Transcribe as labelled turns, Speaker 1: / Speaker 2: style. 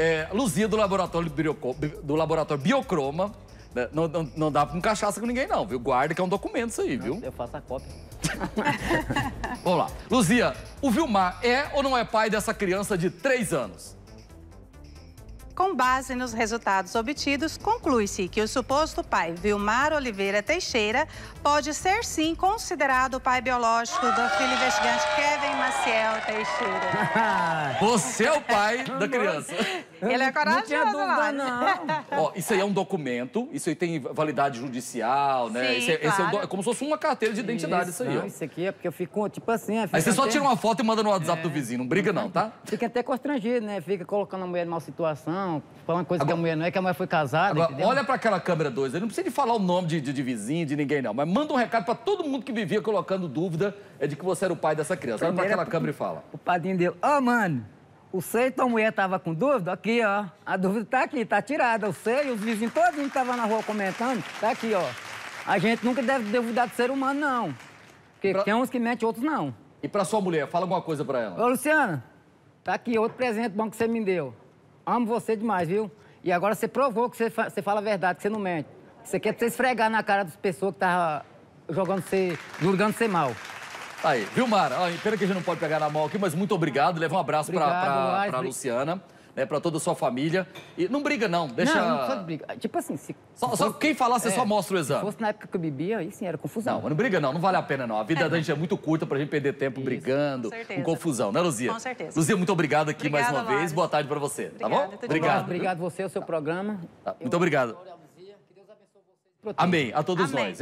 Speaker 1: É, Luzia do laboratório, Bioco- do laboratório Biocroma. né? Não, não, não dá com cachaça com ninguém, não, viu? Guarda que é um documento isso aí, viu?
Speaker 2: Eu faço a cópia.
Speaker 1: Vamos lá. Luzia, o Vilmar é ou não é pai dessa criança de 3 anos?
Speaker 3: Com base nos resultados obtidos, conclui-se que o suposto pai Vilmar Oliveira Teixeira pode ser sim considerado o pai biológico do filho investigante Kevin Maciel Teixeira.
Speaker 1: Você é o pai da criança.
Speaker 3: Ele é
Speaker 2: Não tinha
Speaker 3: corajoso,
Speaker 2: dúvida, não.
Speaker 1: Ó, isso aí é um documento, isso aí tem validade judicial, né?
Speaker 3: Sim,
Speaker 1: Esse é, esse é, um
Speaker 3: claro.
Speaker 1: do- é como se fosse uma carteira de identidade, isso, aí,
Speaker 2: Não,
Speaker 1: ó.
Speaker 2: isso aqui é porque eu fico, tipo assim...
Speaker 1: Aí
Speaker 2: fico
Speaker 1: você só
Speaker 2: até-
Speaker 1: tira uma foto e manda no WhatsApp do vizinho, não briga não, tá?
Speaker 2: Fica até constrangido, né? Fica colocando a mulher em mal situação, falando coisa que
Speaker 1: Agora-
Speaker 2: a mulher não é, que a mulher foi casada,
Speaker 1: Agora,
Speaker 2: entendeu?
Speaker 1: olha pra aquela câmera 2, não precisa de falar o nome de, de, de vizinho, de ninguém não, mas manda um recado pra todo mundo que vivia colocando dúvida é de que você era o pai dessa criança. Olha pra
Speaker 2: Primeiro é
Speaker 1: aquela câmera e fala.
Speaker 2: O padrinho dele, ô, mano, o sei e tua mulher tava com dúvida? Aqui, ó. A dúvida tá aqui, tá tirada. O sei e os vizinhos todos que estavam na rua comentando, tá aqui, ó. A gente nunca deve duvidar do ser humano, não. Porque
Speaker 1: Pra-
Speaker 2: tem uns que mentem, outros não.
Speaker 1: E pra sua mulher, fala alguma coisa pra ela.
Speaker 2: Ô, Luciana, tá aqui outro presente bom que você me deu. Amo você demais, viu? E agora você provou que você, fa- você fala a verdade, que você não mente. Você quer você esfregar na cara das pessoas que estavam jogando você, julgando você mal.
Speaker 1: Aí, Vilmar, ó, pena que a gente não pode pegar na mão aqui, mas muito obrigado. Leva um abraço
Speaker 2: Obrigado, Lázaro.
Speaker 1: pra Luciana, né, pra toda a sua família. E não briga não, deixa...
Speaker 2: Não, não precisa de briga. Tipo assim, se.
Speaker 1: Só,
Speaker 2: se
Speaker 1: só
Speaker 2: fosse-
Speaker 1: quem falar, você
Speaker 2: é,
Speaker 1: só mostra o
Speaker 2: Se
Speaker 1: exame.
Speaker 2: fosse na época que eu bebia, aí sim era confusão.
Speaker 1: Não, mas não briga não, não vale a pena não. A vida da gente é muito curta pra gente perder tempo brigando,
Speaker 3: Com certeza.
Speaker 1: com confusão, né, Luzia?
Speaker 3: Com certeza.
Speaker 1: Luzia, muito obrigado aqui mais
Speaker 3: Obrigada,
Speaker 1: uma vez. Boa tarde pra você, tá
Speaker 3: Obrigada,
Speaker 1: bom?
Speaker 3: tudo de
Speaker 1: Obrigado.
Speaker 2: Obrigado você, o seu programa.
Speaker 1: Tá, Muito obrigado.
Speaker 2: Proteja.
Speaker 1: Amém, a todos
Speaker 3: Amém.
Speaker 1: nós.